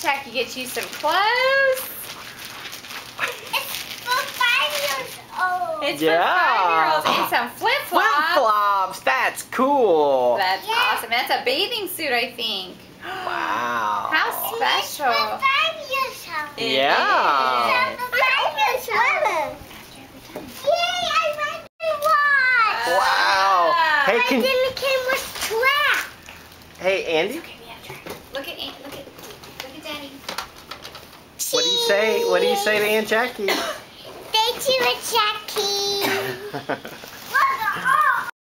Jackie get you some clothes. It's for five years old. It's Yeah. for five-year-olds and some flip-flops. Flip flops. That's cool. That's Yeah. awesome. That's a bathing suit, I think. Wow. How It's special. for five years old. It Yeah. is. It's for five years old. Yay, I went to. Wow. Hey, My can Jimmy came with trap. hey Andy? Okay, Leandra. Say? What do you say to Aunt Jackie? Thank you, Jackie.